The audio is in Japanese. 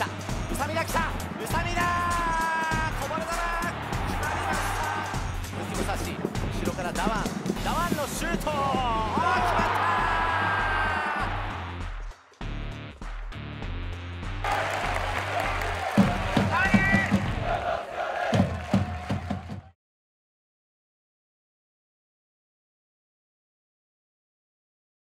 た。宇佐美が来た。宇佐美だこぼれ球決まりました。後ろからダワン。ダワンのシュート。